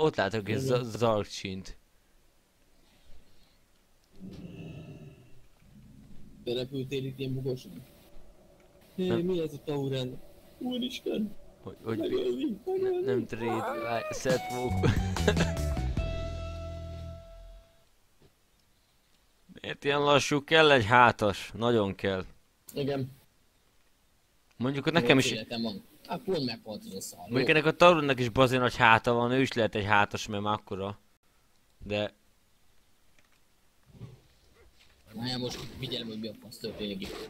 Ott látok egy Igen. zarksint. Berepültél itt ilyen bugosan? Hé, Nem. mi ez a Tauren? Úristen, Hogy, hogy megölni, megölni. nem trade, set walk. Miért ilyen lassú? Kell egy hátas. Nagyon kell. Igen. Mondjuk, hogy nekem is... Életem van. Hát pont meghalt az a szar. Mondjuk ennek a Tarunnak is bazén nagy háta van, ő is lehet egy hátas, mert már akkora. De Na, most figyelem, hogy mi a fasz történik itt.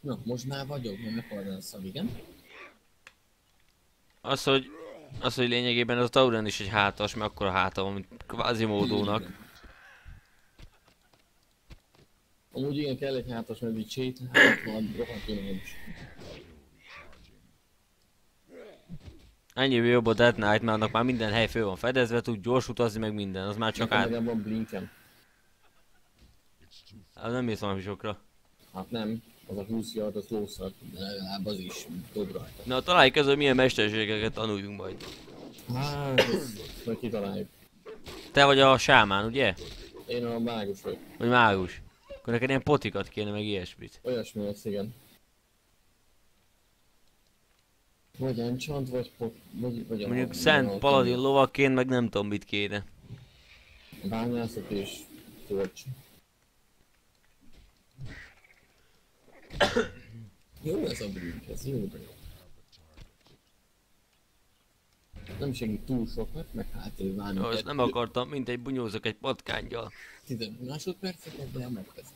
Na, most már vagyok, mert meghalt az a szar, igen? az, hogy... Az, hogy lényegében az a Tauren is egy hátas, mert akkora háta van, mint kvázi módónak. Amúgy igen, kell egy hátas, mert így sétál, hát van, rohadt unalmas. Ennyivel jobb a Dead Knight, mert annak már minden hely föl van fedezve, tud gyors utazni, meg minden, az már csak Nekem át... legalább van blinkem. Az nem mész valami sokra. Hát nem, az a 20 yard, az lószak, de legalább az is dob rajta. Na találjuk ez, hogy milyen mesterségeket tanuljunk majd. Hát, ezt majd kitaláljuk. Te vagy a sámán, ugye? Én a mágus vagyok. Vagy mágus? Akkor neked ilyen potikat kéne, meg ilyesmit. Olyasmi lesz, igen. Vagy enchant, vagy pot, vagy, vagy. Mondjuk Szent Paladin lovaként, meg nem tudom mit kéne. Bányászat és torcs. jó ez a brink, ez jó, de jó. Nem segít túl sokat, meg hátrébb válni. Jó, ezt nem akartam, mint egy bunyózok egy patkángyal. 15 másodperceket, de megteszem.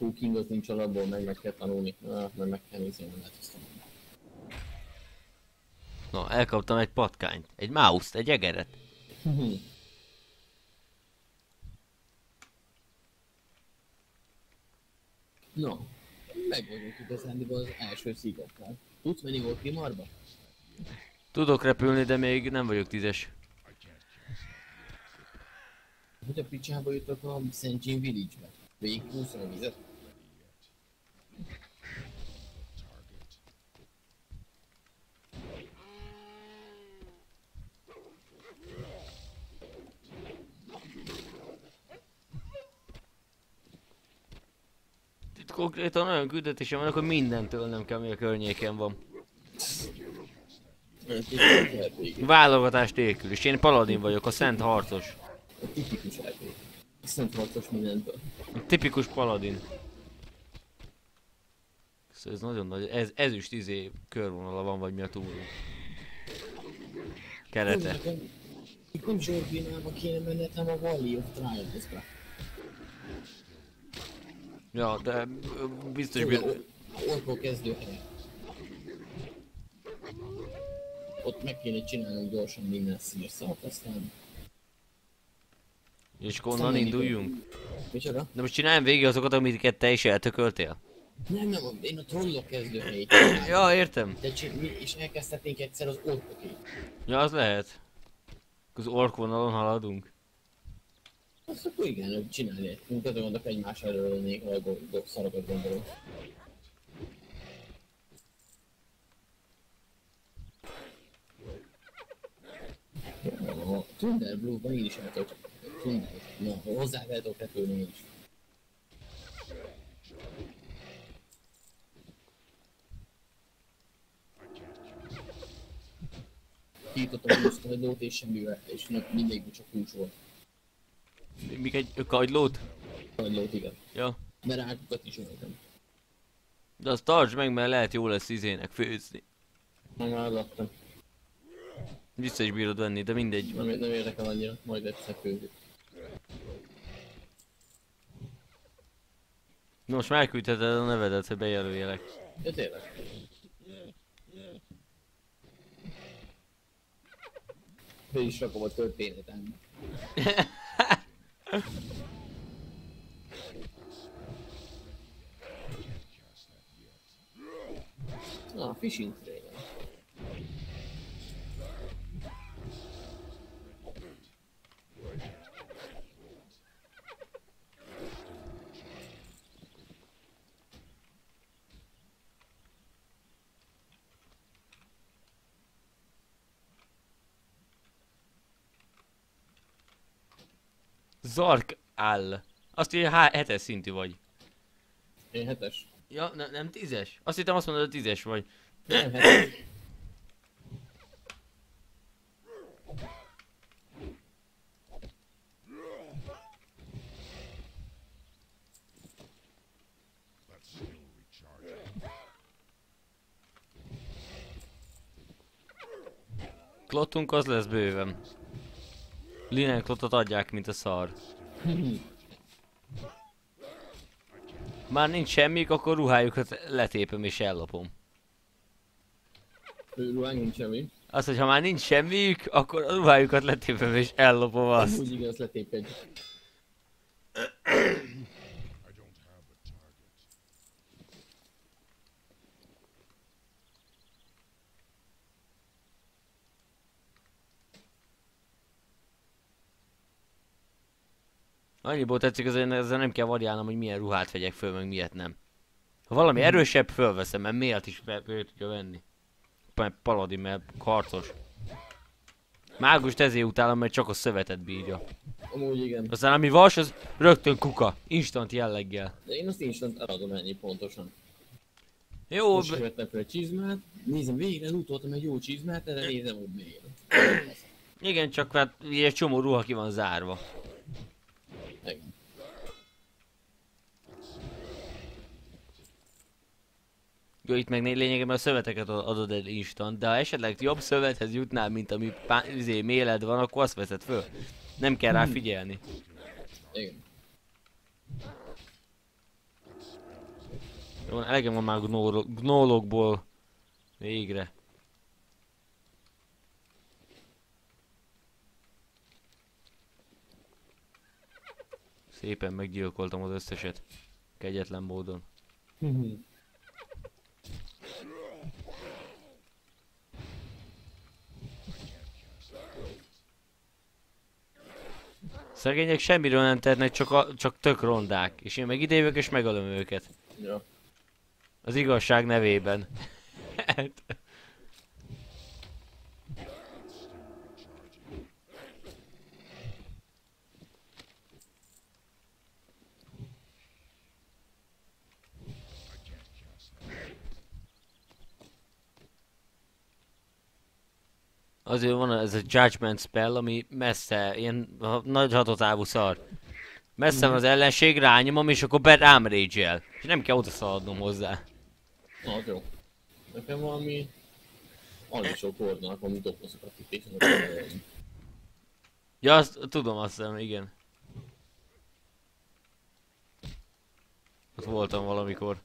Az nincs alapból, meg meg kell tanulni, meg meg kell nézni, hogy lehet ezt tanulni. Na, elkaptam egy patkányt. Egy mouse egy egeret. No, meg vagyunk igazándiból az első szigokkal. Tudsz menni volt Primarba? Tudok repülni, de még nem vagyok tízes. Hogy a picsába jutok a St. Jean Village-be? Végig a vizet? Itt konkrétan olyan küldetésem vannak, hogy mindentől nem kell, ami a környéken van. Válogatás nélkül, és én paladin vagyok, a szent harcos. A. Szent harcos mindentől. Tipikus paladin. Szóval ez nagyon nagy, ez ezüst izé körvonala van, vagy mi a túlunk. Kerete. Nem Zsorbinába kéne menned, hanem a Valley of Trials-be. Ja, de biztos, Tudod, hogy or- orkok kezdőhelye. Ott meg kéne csinálnunk gyorsan minden szírszalt, aztán... és akkor onnan induljunk. Micsoda? De most csináljam végig azokat, amiket te is eltököltél. Nem, nem, én a trollok kezdőhelyét Ja, értem. De mi is elkezdhetnénk egyszer az orkokét. Ja, az lehet. Az ork vonalon haladunk. Azt akkor igen, csinálni egy. Munkatól mondok egymás elől lennék, a go- go- szarokat gondolom. A Thunder Blue-ban én is el tudok. Thunder. Na, hozzá el tudok repülni én is. Kiítottam a húszkagylót és semmivel, és mindig csak hús volt. Mik egy kagylót? Kagylót, igen. Ja. Mert rákokat is öltem. De azt tartsd meg, mert lehet jó lesz izének főzni. Már adtam. Vissza is bírod venni, de mindegy. Nem, nem érdekel annyira, majd egyszer küldjük. Most megküldheted a nevedet, hogy bejelöljelek. Ja tényleg. Be is rakom a történetembe. oh, fishing Zark áll. Azt írja, há, hetes szintű vagy. Én hetes. Ja, ne, nem tízes? Azt hittem azt mondod, hogy tízes vagy. Nem, hetes. Klottunk az lesz bőven. Linen klotot adják, mint a szar. Már nincs semmik, akkor ruhájukat letépem és ellopom. Ruhánk nincs semmi. Az, hogy ha már nincs semmiük, akkor a ruhájukat letépem és ellopom azt. Úgy igen, azt letéped. Annyiból tetszik, hogy ezzel nem kell variálnom, hogy milyen ruhát vegyek föl, meg miért nem. Ha valami erősebb, fölveszem, mert miért is fel fel tudja venni. Pa- Paladin, mert harcos. Mágust ezért utálom, mert csak a szövetet bírja. Amúgy igen. Aztán ami vas, az rögtön kuka. Instant jelleggel. De én azt instant eladom ennyi pontosan. Jó, Most b- vettem fel a csizmát, nézem végre, utoltam egy jó csizmát, de nézem, hogy miért. igen, csak hát egy csomó ruha ki van zárva. Jó, itt meg lényegében a szöveteket ad- adod el instant, de ha esetleg jobb szövethez jutnál, mint ami pá- izé, méled van, akkor azt veszed föl. Nem kell rá figyelni. Igen. Jó, elegem van már gnólo- gnólokból. Végre. Szépen meggyilkoltam az összeset. Kegyetlen módon. Szegények semmiről nem tehetnek, csak, a, csak tök rondák. És én meg idejövök és megölöm őket. ja. Az igazság nevében. Azért van ez a Judgment spell, ami messze, ilyen nagy hatótávú szar. Messze van az ellenség, rányomom, és akkor be rám rage És nem kell oda szaladnom hozzá. Na, az jó. Nekem valami... Annyi sok hordanak, ami dobozokat itt és annak Ja, azt tudom, azt hiszem, igen. Ott voltam valamikor.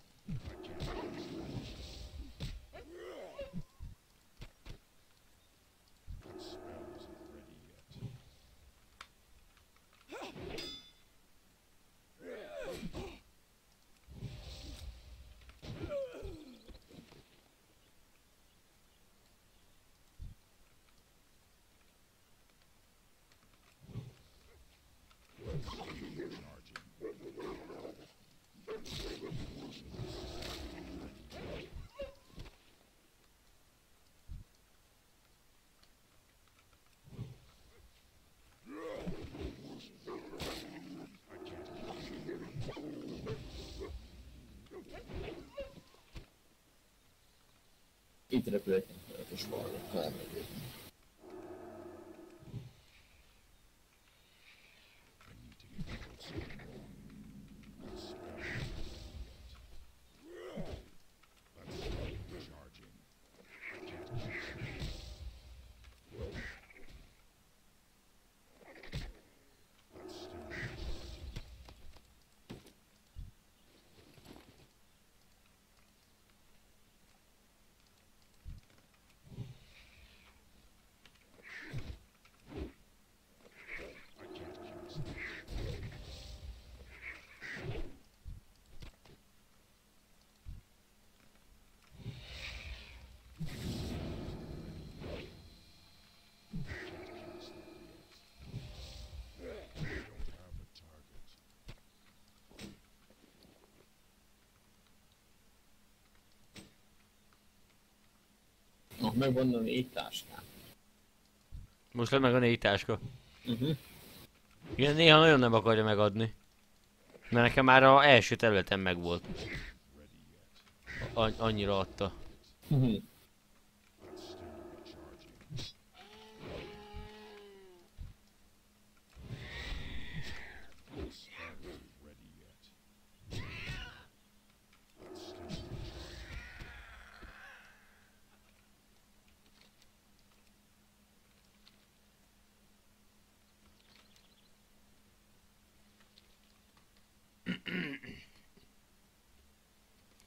Itt repül egy kis balra, megvan a négy táskám. Most lett meg a négy táska. Uh-huh. Igen, néha nagyon nem akarja megadni. Mert nekem már a első területen megvolt. A- annyira adta. Uh-huh.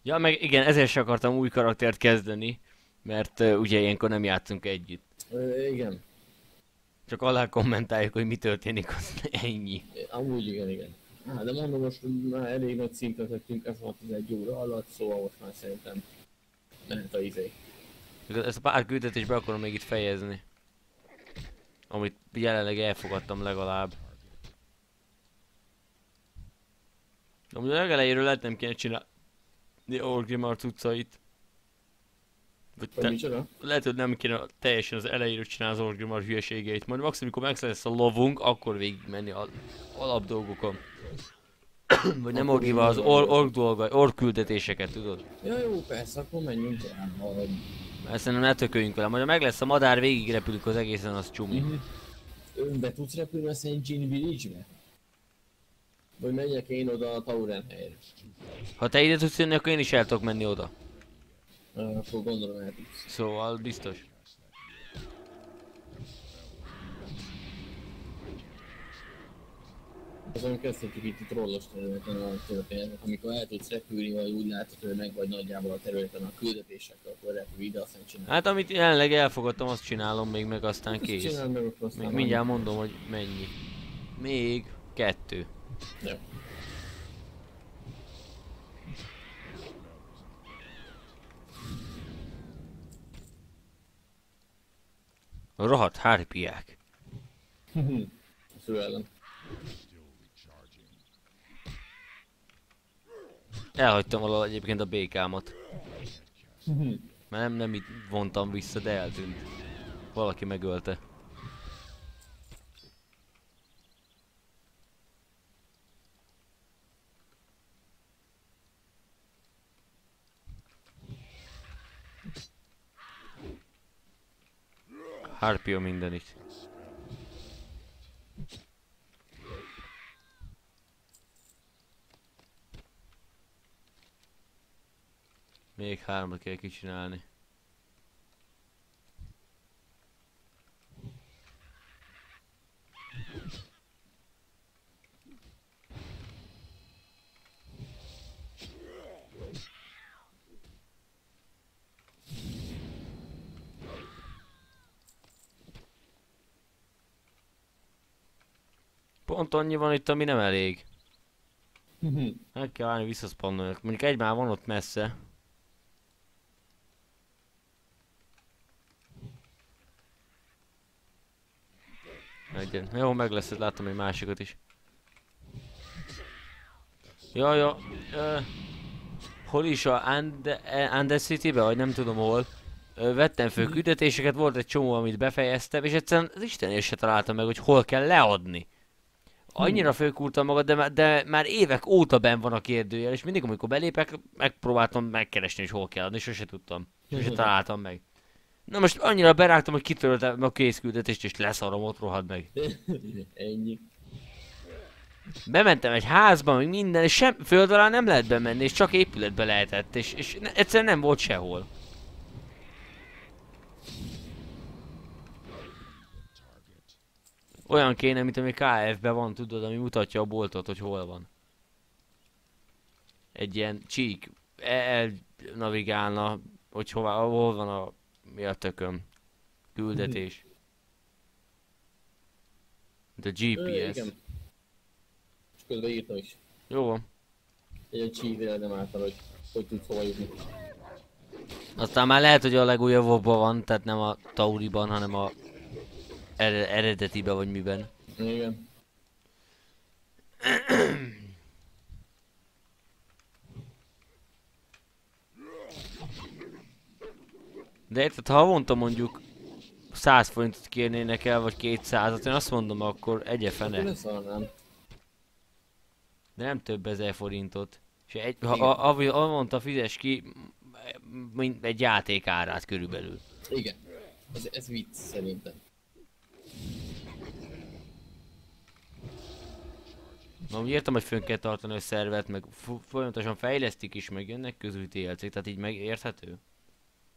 Ja, meg igen, ezért sem akartam új karaktert kezdeni. Mert uh, ugye ilyenkor nem játszunk együtt. Ö, igen. Csak alá kommentáljuk, hogy mi történik, az ennyi. Amúgy igen, igen. Á, de mondom, most már elég nagy szintet tettünk, ez van 11 óra alatt, szóval most már szerintem mehet a izé. Ezt a pár küldetést be akarom még itt fejezni. Amit jelenleg elfogadtam legalább. Amúgy a legelejéről lehet nem kéne csinálni Orgrimmar cuccait. Vagy Vagy te, micsoda? lehet, hogy nem kéne teljesen az elejéről csinálni az Orgrimmar hülyeségeit. Majd maximum, amikor meg lesz a lovunk, akkor végig menni a alap dolgokon. Vagy nem Orgrimmar, az or, ork dolga, ork küldetéseket, tudod? Ja jó, persze, akkor menjünk tovább. valahogy. Ezt szerintem ne tököljünk vele. Majd ha meg lesz a madár, végig repülünk az egészen, az csumi. Mhm. Önbe tudsz repülni a St. Jean Village-be? Vagy menjek én oda a Tauren helyre? Ha te ide tudsz jönni, akkor én is el tudok menni oda. Ö, Akkor gondolom el. Szóval biztos. Azon kezdhetjük itt trollos területen a történetet, amikor el tudsz repülni, vagy úgy látod, hogy meg vagy nagyjából a területen a küldetésekkel, akkor repülj ide, aztán csinálj. Hát amit jelenleg elfogadtam, azt csinálom még meg, aztán kész. Csináld meg, aztán Még mindjárt mondom, hogy mennyi. Még kettő. Rohadt hárpiák. Fő ellen. Elhagytam valahol egyébként a békámat. Mert nem, nem itt vontam vissza, de eltűnt. Valaki megölte. Harpia mindenit. Még hármat kell kicsinálni. Pont annyi van itt, ami nem elég. Meg kell állni visszaszpannolni. Mondjuk egy már van ott messze. Egyen. Jó, meg lesz, láttam egy másikat is. Ja, ja. Ö, hol is a Andes City-be, vagy nem tudom hol. Ö, vettem föl küldetéseket, volt egy csomó, amit befejeztem, és egyszerűen az Istenért se találtam meg, hogy hol kell leadni. Annyira fölkúrtam magad, de, már- de már évek óta ben van a kérdőjel, és mindig, amikor belépek, megpróbáltam megkeresni, hogy hol kell adni, sose tudtam. Sose találtam meg. Na most annyira berágtam, hogy kitöröltem a készküldetést, és leszarom, ott rohad meg. Ennyi. Bementem egy házba, meg minden, és sem, föld alá nem lehet bemenni, és csak épületbe lehetett, és, és egyszerűen nem volt sehol. Olyan kéne, mint ami KF-ben van, tudod, ami mutatja a boltot, hogy hol van. Egy ilyen csík, el navigálna, hogy hová, hol van a, mi a tököm, küldetés. Mint a Ö, GPS. igen. És közben írtam is. Jó van. Egy cheat nem által, hogy hogy tudsz hova jutni. Aztán már lehet, hogy a legújabbban van, tehát nem a Tauriban, hanem a ere- eredetiben vagy miben. Igen. De érted, ha havonta mondjuk 100 forintot kérnének el, vagy 200-at, én azt mondom, akkor egye Akkor fene. De nem több ezer forintot. És egy, ha, a, havi- havonta fizes ki mint egy játék árát körülbelül. Igen. Ez, ez vicc szerintem. Na, úgy értem, hogy fönn kell tartani a szervet, meg fo- folyamatosan fejlesztik is, meg jönnek közül DLC, tehát így megérthető.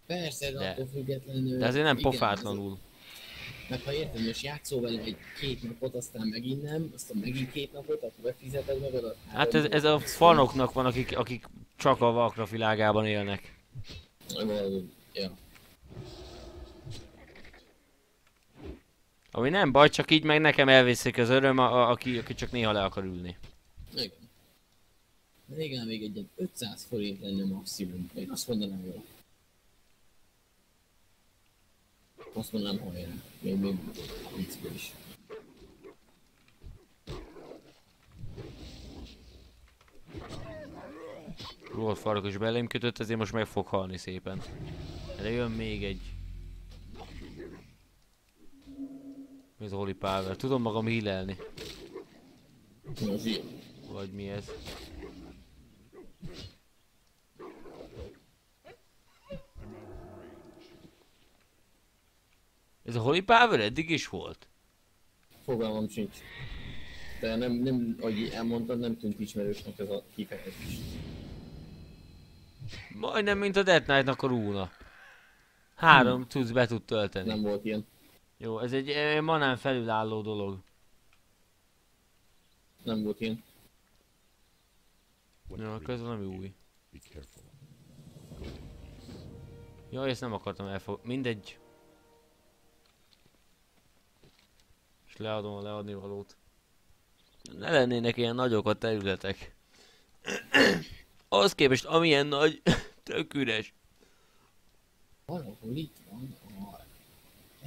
Persze, de, De- attól függetlenül... De azért nem igen, pofátlanul. ez- Meg ha érted, most játszol vele egy két napot, aztán megint nem, aztán megint két napot, akkor befizeted magad a... Hát ez, ez a fanoknak van, akik, akik csak a Warcraft világában élnek. Ja. Ami nem baj, csak így meg nekem elvészik az öröm, a, a, aki, aki csak néha le akar ülni. Igen. Régen még egy ilyen 500 forint lenne maximum. Én azt mondanám jó. Azt mondanám hajrá. Még még viccből is. Volt farok is belém kötött, ezért most meg fog halni szépen. De jön még egy. Mi az Holy Power? Tudom magam hílelni. Vagy mi ez? Ez a Holy Power eddig is volt? Fogalmam sincs. De nem, nem, ahogy elmondtad, nem tűnt ismerősnek ez a kifejezés. Majdnem, mint a Death Knight-nak a rúna. Három tudsz be tud tölteni. Nem volt ilyen. Jó, ez egy eh, manán felülálló dolog. Nem volt ilyen. Jó, akkor ez valami új. Jaj, ezt nem akartam elfog... Mindegy. És leadom a leadni valót. Ne lennének ilyen nagyok a területek. Az képest, amilyen nagy, tök üres. Valahol itt van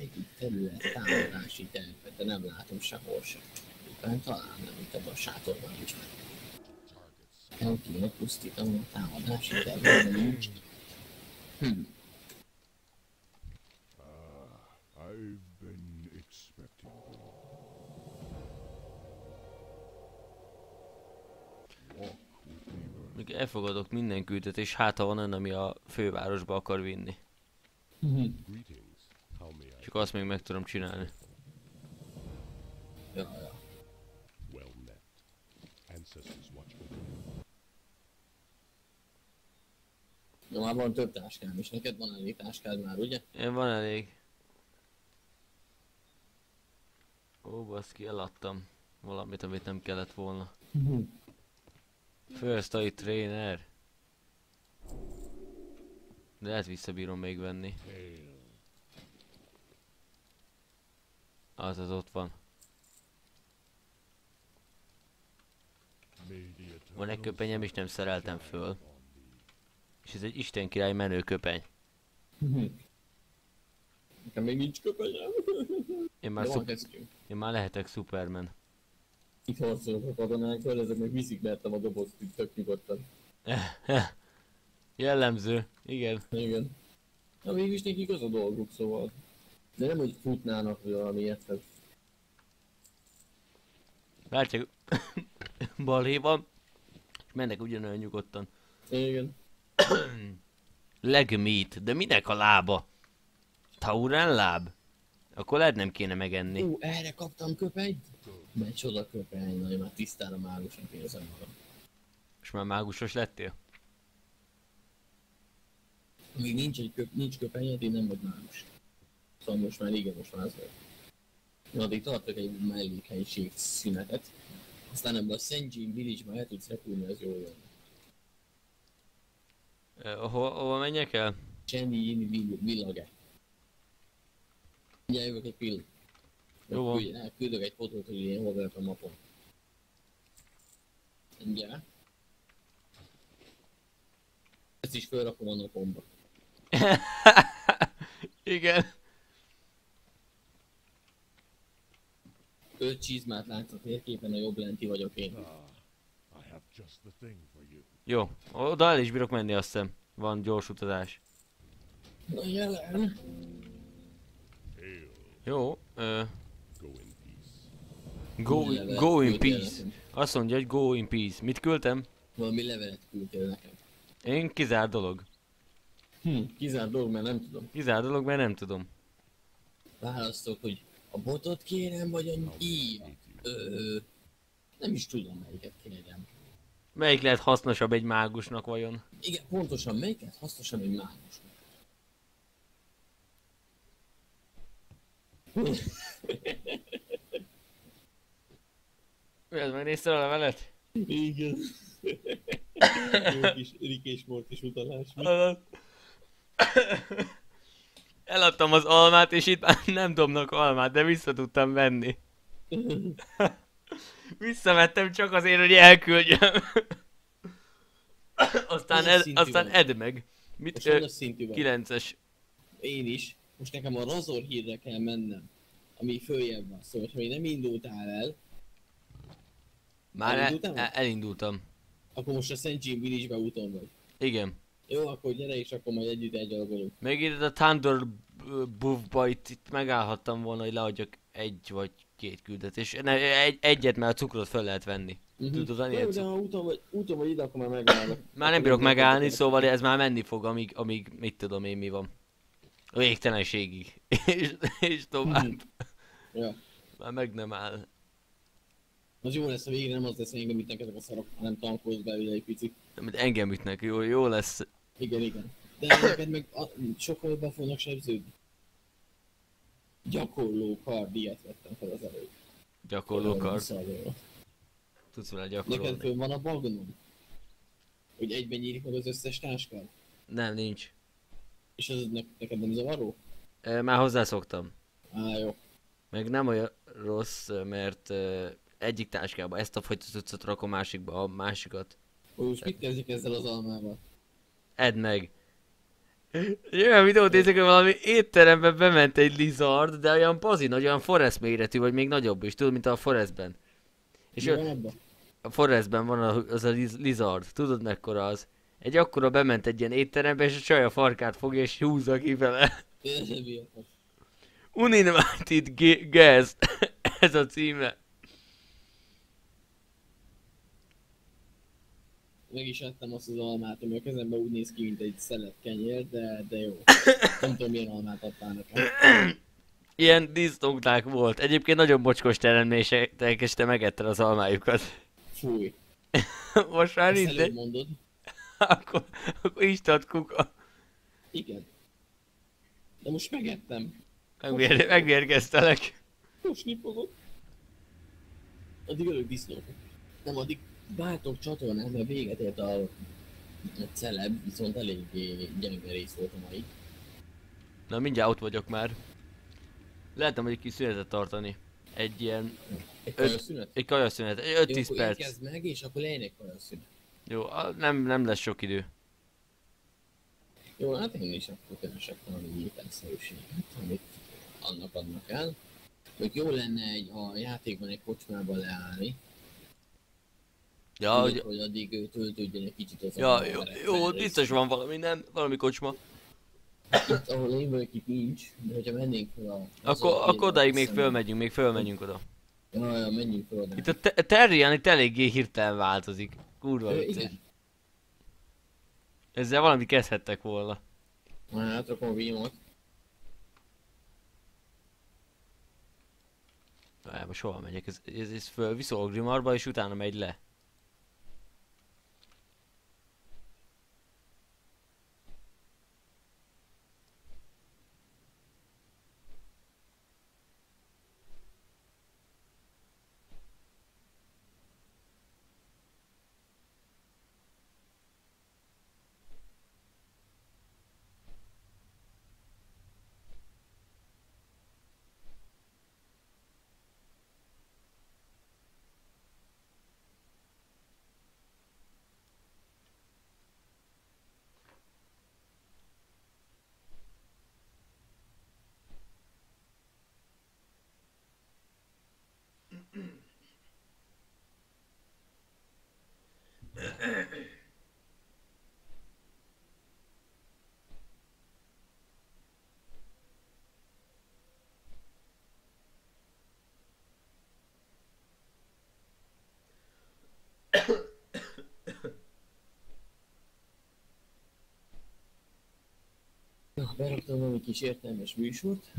egyik terület támadási terület, de nem látom sehol sem. Éppen talán nem itt ebben a sátorban nincs meg. El kéne pusztítanom a támadási nincs. Hm. I've been expecting. Még elfogadok minden küldetés, hát ha van olyan, ami a fővárosba akar vinni. Greetings. Csak azt még meg tudom csinálni. Ja, ja. Well met. Ancestors watch over you. Ja, már van több táskám is. Neked van elég táskád már, ugye? Én van elég. Ó, baszki, eladtam valamit, amit nem kellett volna. First aid trainer. De lehet visszabírom még venni. Az az ott van. Van egy köpenyem is nem szereltem föl. És ez egy Isten király menő köpeny. Nekem még nincs köpenyem. Én már, szup- én már lehetek Superman. Itt harcolok a katonákkal, ezek meg viszik mertem a dobozt, itt tök nyugodtan. Jellemző. Igen. Igen. Na mégis nekik az a dolguk, szóval. De nem, hogy futnának vagy valamiért, hát Látják, balhéban. És mennek ugyanolyan nyugodtan. igen. Leg meat, de minek a lába? Taurán láb? Akkor lehet nem kéne megenni. Ú, erre kaptam köpenyt? Mecsoda köpeny, na én már tisztára mágusnak érzem magam. És már mágusos lettél? Még nincs, egy köp, nincs köpenyed, én nem vagy mágus. Szóval most már igen, most már az vagy. Na, addig tartok egy mellékhelyiség szünetet. Aztán ebben a Szent Jean Village-ben el tudsz repülni, az jól jön. Ö, Hova, hova menjek el? Vill- Village. Ugye jövök egy pillanat. Jó van. Küldj- Küldök egy fotót, hogy én hol a mapon. Ugye? Ezt is felrakom a napomba. Igen. Öt csizmát látsz a térképen, a jobb lenti vagyok én. Ah. Jó, oda el is bírok menni azt hiszem. Van gyors utazás. Na jelen. Jó, ö, go in peace. go, in peace. Azt mondja, hogy go in peace. Mit küldtem? Valami levelet küldtél nekem. Én kizár dolog. Hm, kizárt dolog, mert nem tudom. Kizár dolog, mert nem tudom. Választok, hogy a botot kérem, vagy a. Ö, nem is tudom melyiket kérem. Melyik lehet hasznosabb egy mágusnak vajon? Igen, pontosan melyiket hasznosabb egy mágusnak. Mi ez, megnézted a levelet? Igen. Jó kis Rick és Mortis utalás. Eladtam az almát, és itt már nem dobnak almát, de vissza tudtam venni. Visszavettem csak azért, hogy elküldjem. aztán, ed, aztán edd meg. Mit? Most Ö, szintű vagy. 9-es. Én is. Most nekem a Razor hírre kell mennem. Ami följebb van. Szóval, ha még nem indultál el, Már el, Elindultál? el, elindultam. akkor most a Szent Jim Village-be úton vagy. Igen. Jó, akkor gyere és akkor majd együtt elgyalogolunk. Még itt a Thunder Buffba itt, itt megállhattam volna, hogy leadjak egy vagy két küldetés. Ne, egy, egyet, mert a cukrot fel lehet venni. Tudod, annyi Jó, de ha úton vagy, úton vagy ide, akkor már megállok. Már nem bírok megállni, szóval ez már menni fog, amíg, amíg mit tudom én mi van. A végtelenségig. és, és tovább. Ja. Már meg nem áll. Az jó lesz, a végén nem az lesz, engem ütnek ezek a szarok, hanem tankolsz belőle egy picit. Amit engem ütnek, jó, jó lesz. Igen, igen. De neked meg a, sokkal jobban fognak sebződni. Gyakorló kard, ilyet vettem fel az előtt. Gyakorló kard. Tudsz vele Neked gyakorolni. föl van a bagnom? Hogy egyben nyílik meg az összes táskát? Nem, nincs. És az ne, neked nem zavaró? E, már hozzászoktam. Á, jó. Meg nem olyan rossz, mert egyik táskába ezt a fajta cuccot rakom másikba, a másikat. Ó, most mit kezdjük ezzel az almával? Edd meg. Olyan videót nézek, hogy valami étterembe bement egy lizard, de olyan pazi nagy, olyan forest méretű, vagy még nagyobb is, tudod, mint a forestben. És Mi a, forestben van az a liz- lizard, tudod mekkora az? Egy akkora bement egy ilyen étterembe, és a csaj a farkát fogja, és húzza ki vele. Uninvited Guest, ez a címe. Meg is ettem azt az almát, ami a kezemben úgy néz ki, mint egy szelet kenyér, de, de jó. Nem tudom, milyen almát adtál nekem. Ilyen disznóknák volt. Egyébként nagyon bocskos teremtések, és te megetted az almájukat. Fúj. Most már Ezt nincs, de mondod? akkor, akkor Istent kuka. Igen. De most megettem. Megvér, megvérgeztelek. Fosni fogok. Addig örök disznók. Nem, addig váltok csatornát, mert véget ért a, a celeb, viszont eléggé gyenge rész volt a mai. Na mindjárt ott vagyok már. Lehetem, hogy egy kis szünetet tartani. Egy ilyen, Egy kajaszünet? egy kajaszünet, egy Jó, 5-10 akkor perc. érkezd meg, és akkor legyen egy kajaszünet. Jó, nem, nem lesz sok idő. Jó, hát én is akkor keresek valami ételszerűséget, amit annak adnak el. Hogy jó lenne egy, a játékban egy kocsmába leállni, Ja, hogy, hogy, addig ő töltődjön egy kicsit az ja, jó, jó, biztos van valami, nem? Valami kocsma. Itt, ahol én vagyok, itt nincs, de hogyha mennénk fel a... Akkor, akkor odáig még fölmegyünk, még fölmegyünk oda. Ja, ja, menjünk fel oda. Itt a te- Terrian itt eléggé hirtelen változik. Kurva vicces. Ezzel valamit kezdhettek volna. Hát, akkor a vímot. Várjál, most hova megyek? Ez, ez, ez föl viszol Grimarba, és utána megy le. Beraktam valami kis értelmes műsort,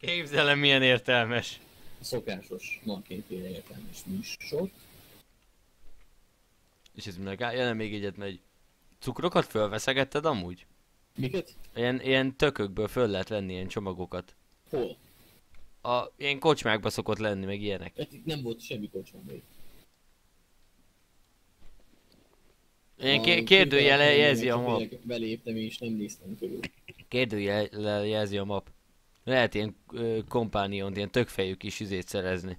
Képzelem milyen értelmes. a szokásos markénféle értelmes műsort. És ez mindenki jelen még egyet megy. Cukrokat fölveszegetted amúgy? Miket? Ilyen, ilyen tökökből föl lehet venni ilyen csomagokat. Hol? A, ilyen kocsmákba szokott lenni, meg ilyenek. Hát itt nem volt semmi kocsma még. Ilyen kérdőjele jelzi a map. Beléptem és nem néztem körül. Kérdőjele jelzi a map. Lehet ilyen kompániont, ilyen tökfejű kis izét szerezni.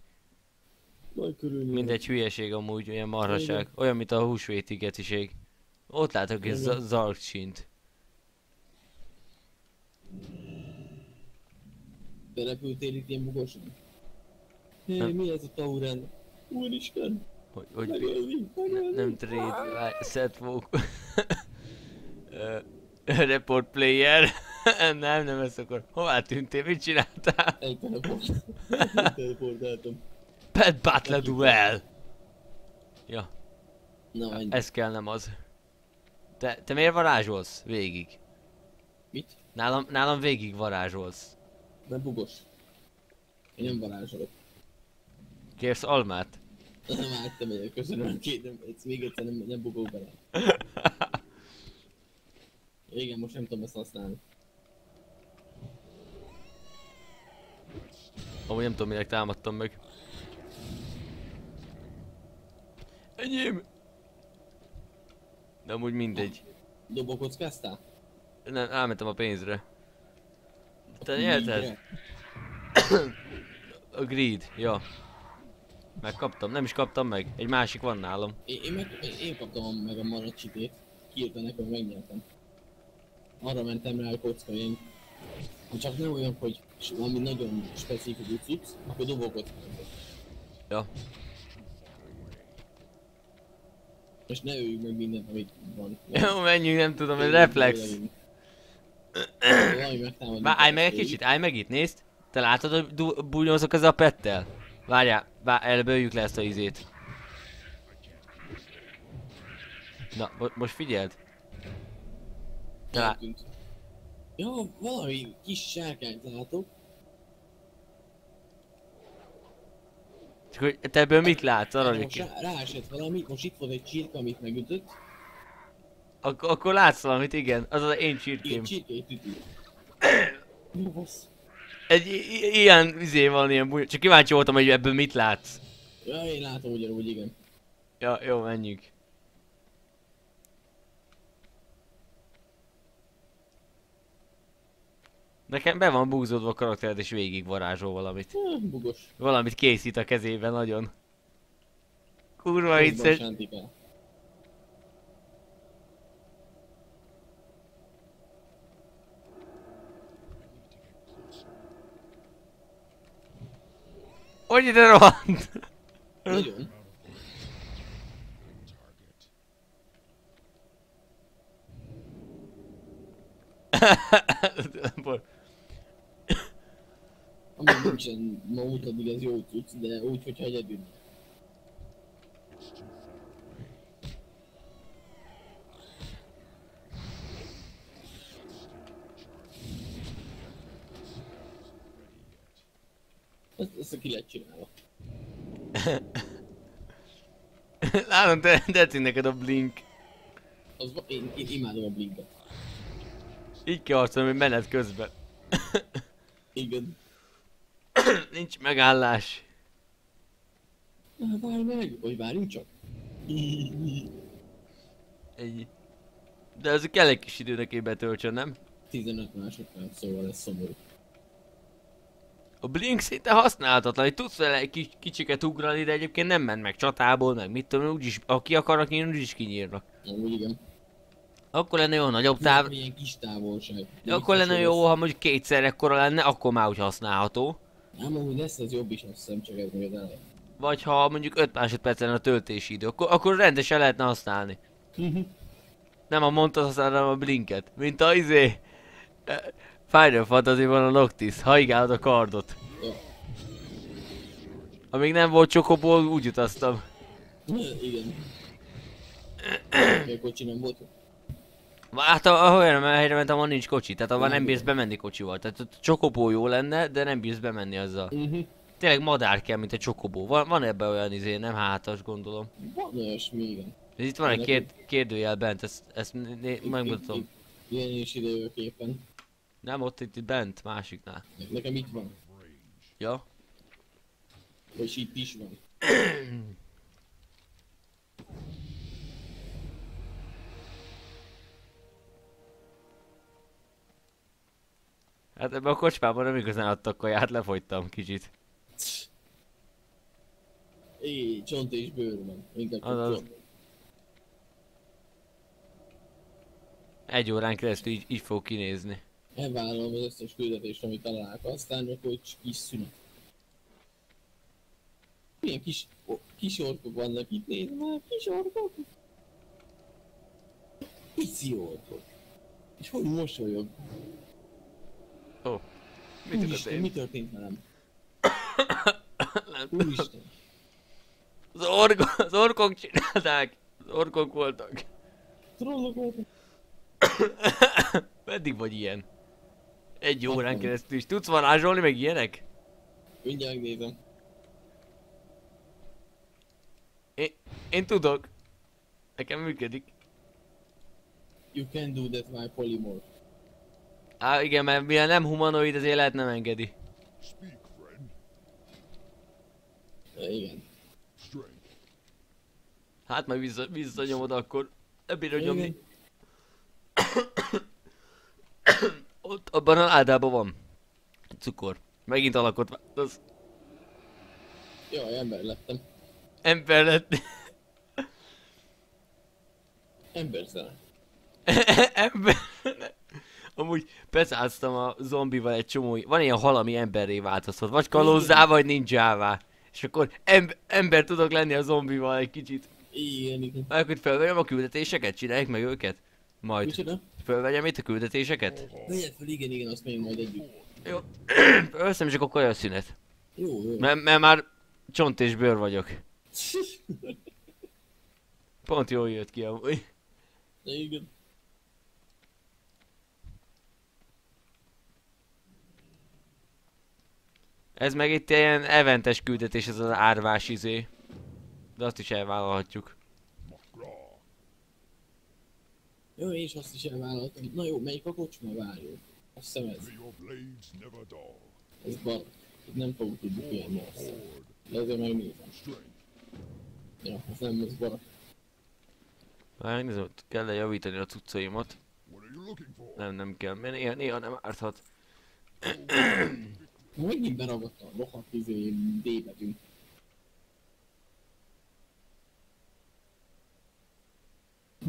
Mindegy hülyeség amúgy, olyan marhaság. Olyan, mint a húsvéti getiség. Ott látok egy zarksint. Belepültél itt ilyen bugosan? Hé, mi ez a Tauren? Úristen, Hogy, hogy megölni, megölni. nem trade, várj, set. Ö, Report player. nem, nem ez akkor. Hová tűntél? Mit csináltál? Elteleport. Elteleportáltam. Pet Battle Duel! Ja, Na, ennyi. ez kell, nem az. Te, te miért varázsolsz végig? Mit? Nálam, nálam végig varázsolsz. Nem bugos. Én nem varázsolok. Kérsz almát? Nem álltam el, köszönöm, kérem, ez még egyszer nem, nem bugok bele. Igen, most nem tudom ezt használni. Amúgy nem tudom, minek támadtam meg. Enyém! De amúgy mindegy. Dobokockáztál? Nem, elmentem a pénzre. Te? Mire? A greed, ja. Megkaptam, nem is kaptam meg. Egy másik van nálam. Én, én, meg, én kaptam a- meg a maracsitét. Kiírta nekem, megnyertem. Arra mentem rá, hogy kocka ilyen. Ha csak nem olyan, hogy valami nagyon specifikus cucc, akkor dobókockázat. Ja. És ne öljük meg mindent, amit van. Jó, menjünk, nem tudom, ez reflex. Állj meg egy kicsit, állj meg itt, nézd. Te látod, hogy búnyózok ezzel a pettel? Várjál, vár, előbb le ezt a izét. Na, mo- most figyeld. Eltűnt. Ja, valami kis sárkányt látok. Csak hogy te ebből mit látsz, arra ki. rá, ráesett valami, most itt volt egy csirke, amit megütött. Ak- akkor látsz valamit, igen. Az az én csirkém. Csirkét üti. Mi basz? Egy ilyen izé van, ilyen búny... Csak kíváncsi voltam, hogy ebből mit látsz. Ja, én látom ugyanúgy, igen. Ja, jó, menjünk. Nekem be van búzódva a karaktered és végig varázsol valamit. Bugos. Valamit készít a kezében nagyon. Kurva vicces. Hogy ide rohant? Nagyon. Amíg nincsen mamut, addig ez jó cucc, de úgy, hogyha egyedül. Ezt, ezt ki lehet csinálva. Látom, te tetszik neked a blink. Az, én, én imádom a blinket. Így kell harcolni, hogy menet közben. Igen. Nincs megállás. Várj meg! Hogy várjunk csak? Egy... De ez kell egy kis idő neki betöltsön, nem? 15 másodperc, szóval lesz szomorú. A Blink szinte használhatatlan, hogy tudsz vele egy kis, kicsiket ugrani, de egyébként nem ment meg csatából, meg mit tudom, úgyis, aki akarnak nyírni, úgyis kinyírnak. Amúgy igen. Akkor lenne jó nagyobb táv, Táv... Ilyen kis távolság. ja, akkor lenne jó, ha mondjuk kétszer ekkora lenne, akkor már úgy használható. Nem, amúgy lesz ez jobb is, azt hiszem, csak ez még az elején. Vagy ha mondjuk 5 másodperc lenne a töltési idő, akkor, akkor rendesen lehetne használni. Nem a Montot használni, hanem a Blinket. Mint a izé... Final fantasy van a Noctis, haigálod a kardot. Amíg nem volt csokoból, úgy utaztam. Igen. Még kocsi nem volt? Hát a- olyan a helyre mentem, ahol nincs kocsi, tehát ahol nem bírsz bemenni kocsival. Tehát ott csokobó jó lenne, de nem bírsz bemenni azzal. Uh-huh. Tényleg madár kell, mint egy csokobó. Van, van ebben olyan izé, nem hátas gondolom. Van olyasmi, igen. Ez itt van egy kérd, kérdőjel bent, ezt, ezt megmutatom. Ilyen is időképpen. Nem, ott itt, itt bent, másiknál. Nekem itt van. Ja? Vagy itt is van. Hát ebben a kocsmában nem igazán adtak kaját, lefogytam kicsit. Éj, csont és bőr van. Inkább Azaz. Egy órán keresztül így, így fog kinézni. Elvállalom az összes küldetést, amit találok, aztán akkor egy kis szünet. Milyen kis, ó, kis orkok vannak itt, nézd már, kis orkok. Pici orkok. És hogy mosolyog? Ó. Mit Úristen, tudod mi én? történt velem? Nem. Úristen. Az, orgo, az orkok csinálták. Az orkok voltak. Trollok voltak. Meddig vagy ilyen? Egy órán keresztül is. Tudsz varázsolni meg ilyenek? Mindjárt nézem. Én, én tudok. Nekem működik. You can do that by polymorph. Á, igen, mert mivel nem humanoid, ezért lehet nem engedi. Speak, friend. Ja, igen. Strength. Hát majd vissza, visszanyomod akkor. Bírod nyomni. Ott abban a ládában van. Cukor. Megint alakot változ. Jaj, ember lettem. Ember lett. Emberszere. Ember. Amúgy beszálltam a zombival egy csomó... Van ilyen hal, ami emberré változhat. Vagy kalózzá, vagy ninjává. És akkor em- ember tudok lenni a zombival egy kicsit. Igen, igen. Akkor felvegyem a küldetéseket, csinálják meg őket? Majd. Micsoda? Fölvegyem itt a küldetéseket? Vegyed fel, igen, igen, azt még majd együtt. Jó. Összem csak a kajaszünet. Jó, jó. Mert, mert már csont és bőr vagyok. Pont jól jött ki amúgy. igen. Ez meg itt ilyen eventes küldetés, ez az árvás izé. De azt is elvállalhatjuk. Jó, és azt is elvállaltam. Na jó, melyik a kocsma várjuk? Azt hiszem ez. Ez bar. Itt nem fogunk tudni kijönni azt. De azért megnézem. Strength. Ja, ez nem az bar. Megnézem, hogy kell -e javítani a cuccaimat. Nem, nem kell, mert néha, néha nem árthat. Megint beragadta a rohadt izé D betűnk.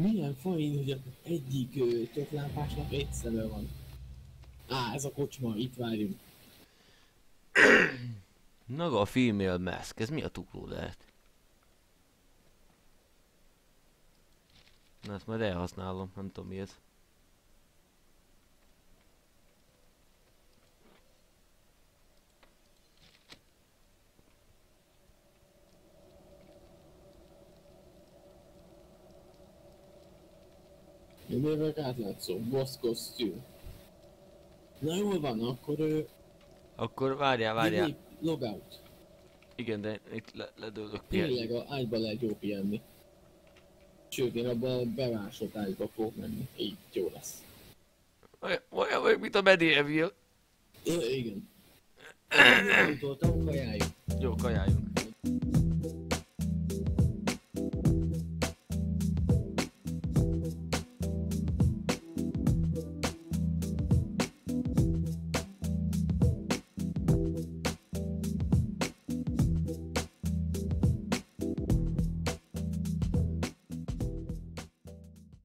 Milyen fajn, hogy az egyik ö, töklámpásnak egy szeme van. Á, ez a kocsma, itt várjunk. Naga a female mask, ez mi a tukló lehet? Na ezt majd elhasználom, nem tudom mi ez. Jövőleg átlátszó, boss costume. Na jól van, akkor ő... Akkor várjál, várjál. Delete, Logout. Igen, de itt le, ledőlök pihenni. Tényleg a ágyba lehet jó pihenni. Sőt, én abban a bevásott ágyba fogok menni. Így jó lesz. Olyan- Olyan vagy, mint a medieval. Igen. Utoltam, kajáljuk. Jó, kajáljunk.